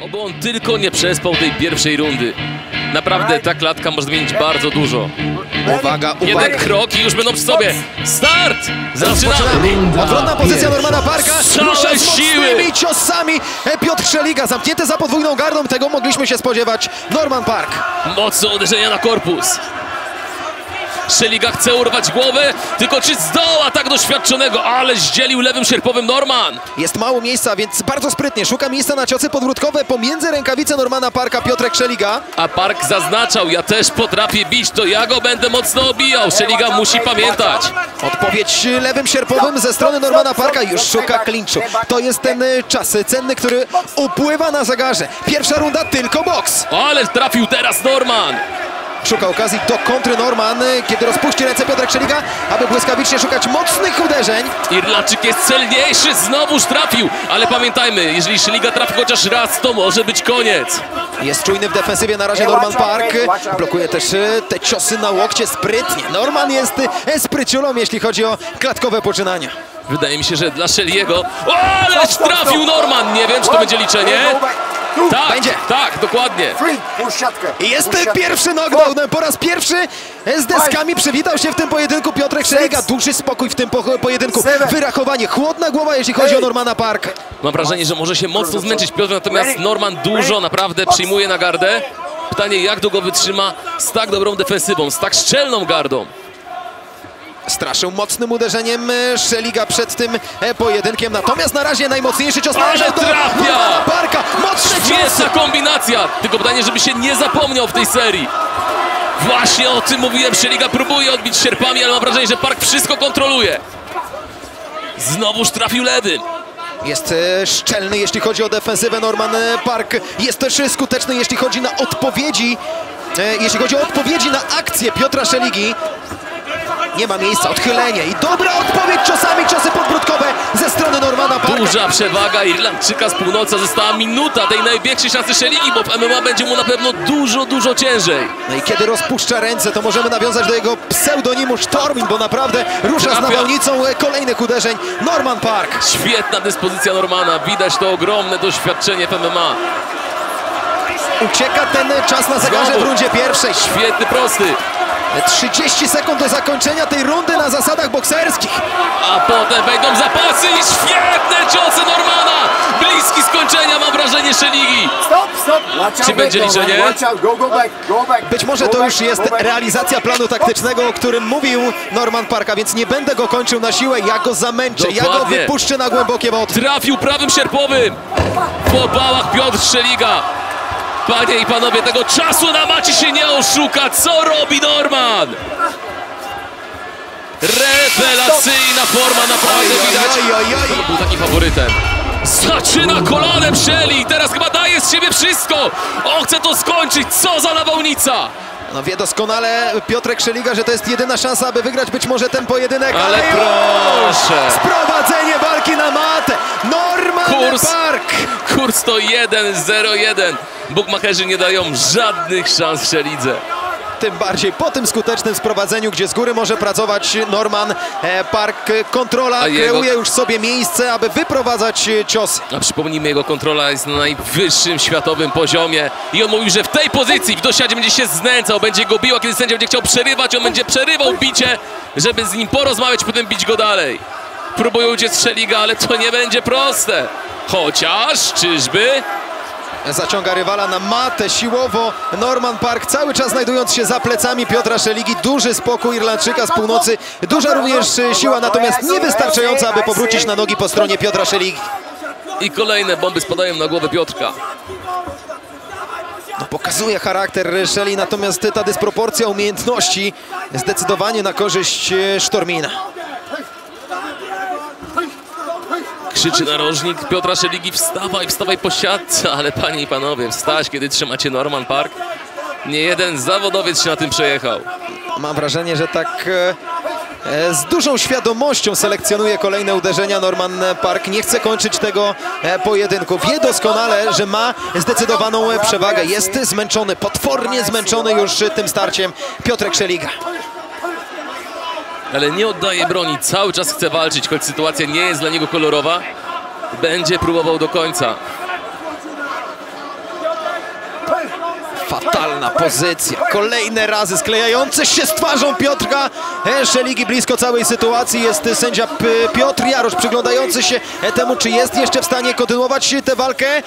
Oby on tylko nie przespał tej pierwszej rundy. Naprawdę ta klatka może zmienić bardzo dużo. Uwaga, Jeden uwaga. krok i już będą przy sobie. Start! Zaczynamy! Odwrotna pozycja Normana Parka. Całe Rusza z siły. ciosami. E, Piotr Szeliga zamknięty za podwójną gardą. Tego mogliśmy się spodziewać. Norman Park. Mocne uderzenia na korpus. Szeliga chce urwać głowę, tylko czy zdoła tak doświadczonego, ale zdzielił lewym sierpowym Norman. Jest mało miejsca, więc bardzo sprytnie szuka miejsca na ciosy podwrótkowe pomiędzy rękawice Normana Parka Piotrek Szeliga. A Park zaznaczał, ja też potrafię bić, to ja go będę mocno obijał. Szeliga musi pamiętać. Odpowiedź lewym sierpowym ze strony Normana Parka. Już szuka klinczu. To jest ten y, czas cenny, który upływa na zegarze. Pierwsza runda tylko boks. Ale trafił teraz Norman. Szuka okazji do kontry Norman, kiedy rozpuści ręce Piotrek Szeliga, aby błyskawicznie szukać mocnych uderzeń. Irlandczyk jest celniejszy, znowuż trafił. Ale pamiętajmy, jeżeli Szeliga trafi chociaż raz, to może być koniec. Jest czujny w defensywie na razie Norman Park. Blokuje też y, te ciosy na łokcie sprytnie. Norman jest y, spryciulą, jeśli chodzi o klatkowe poczynania. Wydaje mi się, że dla Szeliego... O, ależ trafił Norman! Nie wiem, czy to będzie liczenie. Tak, Będzie. tak, dokładnie. I Jest pierwszy knockdown. Po raz pierwszy z deskami przywitał się w tym pojedynku Piotrek Szeliga. Duży spokój w tym po pojedynku. Wyrachowanie, chłodna głowa, jeśli chodzi o Normana Park. Mam wrażenie, że może się mocno zmęczyć Piotr, natomiast Norman dużo naprawdę przyjmuje na gardę. Pytanie, jak długo wytrzyma z tak dobrą defensywą, z tak szczelną gardą. Straszył mocnym uderzeniem e, Szeliga przed tym e, pojedynkiem. Natomiast na razie najmocniejszy cios Ale do trafia! Parka. Mocne ciosy. Świetna kombinacja! Tylko pytanie, żeby się nie zapomniał w tej serii. Właśnie o tym mówiłem, Szeliga próbuje odbić sierpami, ale mam wrażenie, że Park wszystko kontroluje. Znowuż trafił lewym. Jest e, szczelny, jeśli chodzi o defensywę Norman Park. Jest też skuteczny, jeśli chodzi na odpowiedzi. Jeśli chodzi o odpowiedzi na akcję Piotra Szeligi. Nie ma miejsca, odchylenie i dobra odpowiedź ciosami, ciosy podbródkowe ze strony Normana Parka. Duża przewaga Irlandczyka z północy. Została minuta tej największej szansy Szeligi, bo w MMA będzie mu na pewno dużo, dużo ciężej. No i kiedy rozpuszcza ręce, to możemy nawiązać do jego pseudonimu Sztormin, bo naprawdę rusza z Trafia. nawałnicą e, kolejnych uderzeń. Norman Park. Świetna dyspozycja Normana. Widać to ogromne doświadczenie w MMA. Ucieka ten czas na zegarze w Znowu. rundzie pierwszej. Świetny prosty. 30 sekund do zakończenia tej rundy na zasadach bokserskich. A potem wejdą zapasy i świetne ciosy Normana! Bliski skończenia mam wrażenie Szeligi. Stop, stop. Watch Czy będzie liczenie? Go, go back, go back. Być może Go to back, już jest realizacja planu taktycznego, o którym mówił Norman Parka, więc nie będę go kończył na siłę, ja go zamęczę, ja go Dokładnie. wypuszczę na głębokie wody. Trafił prawym sierpowym. Po bałach Piotr Szeliga. Panie i panowie, tego czasu na macie się nie oszuka. Co robi Norman? Rewelacyjna forma, naprawdę widać. Był taki faworytem. Zaczyna kolanem Szeli. Teraz chyba daje z siebie wszystko. On chce to skończyć. Co za nawałnica. No wie doskonale Piotrek Szeliga, że to jest jedyna szansa, aby wygrać być może ten pojedynek, Ale już proszę. Sprowadzenie walki na matę! Norman Kurs. Park! Kurs to 1-0-1. Bukmacherzy nie dają żadnych szans Szelidze. Tym bardziej po tym skutecznym sprowadzeniu, gdzie z góry może pracować Norman e, Park. Kontrola A jego- kreuje już sobie miejsce, aby wyprowadzać e, ciosy. A przypomnijmy, jego kontrola jest na najwyższym światowym poziomie. I on mówił, że w tej pozycji w dosiadzie będzie się znęcał, będzie go bił, a kiedy sędzia będzie chciał przerywać, on będzie przerywał bicie, żeby z nim porozmawiać, potem bić go dalej. Próbują uciec Szeliga, ale to nie będzie proste. Chociaż, czyżby? Zaciąga rywala na matę siłowo. Norman Park cały czas znajdując się za plecami Piotra Szeligi. Duży spokój Irlandczyka z północy. Duża również siła, natomiast niewystarczająca, aby powrócić na nogi po stronie Piotra Szeligi. I kolejne bomby spadają na głowę Piotrka. No, pokazuje charakter Szeli, natomiast ta dysproporcja umiejętności zdecydowanie na korzyść e, Sztormina. Krzyczy narożnik Piotra Szeligi, wstawaj, wstawaj po siatce, ale panie i panowie, wstać, kiedy trzymacie Norman Park. Nie jeden zawodowiec się na tym przejechał. Mam wrażenie, że tak e, e, z dużą świadomością selekcjonuje kolejne uderzenia Norman Park. Nie chce kończyć tego e, pojedynku. Wie doskonale, że ma zdecydowaną przewagę. Jest zmęczony, potwornie zmęczony już tym starciem Piotrek Szeliga. Ale nie oddaje broni, cały czas chce walczyć, choć sytuacja nie jest dla niego kolorowa. Będzie próbował do końca. Fatalna pozycja. Kolejne razy sklejające się z twarzą Piotrka Szeligi. Blisko całej sytuacji jest sędzia Piotr Jarosz przyglądający się temu, czy jest jeszcze w stanie kontynuować tę walkę.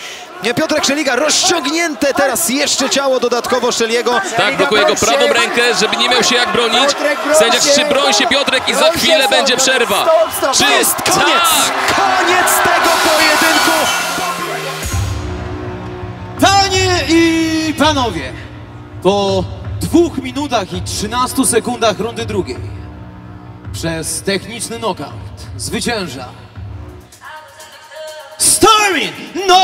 Piotrek Szeliga rozciągnięte teraz jeszcze ciało dodatkowo Szeliego. Tak, blokuje go prawą rękę, żeby nie miał się jak bronić. Sędzia krzyczy, broń się Piotrek i za chwilę będzie przerwa. Czy Jest koniec! Koniec tego pojedynku! Panie i panowie, po dwóch minutach i 13 sekundach rundy drugiej przez techniczny knockout zwycięża Stormin No